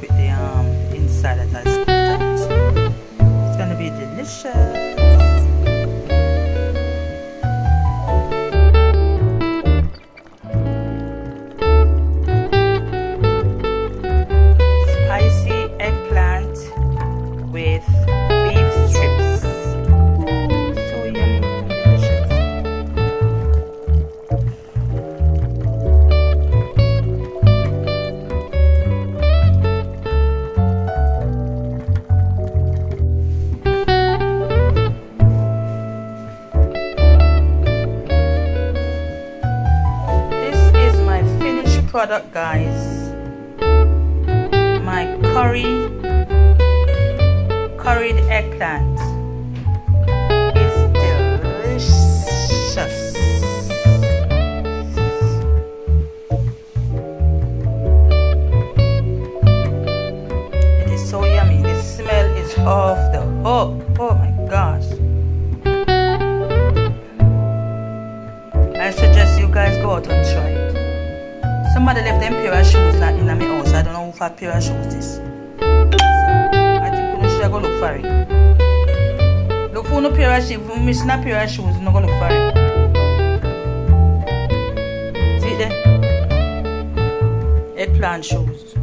with the um, inside that I scooped. It's gonna be delicious. Product, guys. My curry, curried eggplant. It's delicious. It is so yummy. The smell is off the hook. Oh my gosh. I suggest you guys go out and try it. Somebody left them pair of shoes like in my house. I don't know who pair of shoes this. I think you should go look for it. Look for no pair of shoes. If you miss a pair of shoes, you no go look for it. See it there? Eggplant shoes.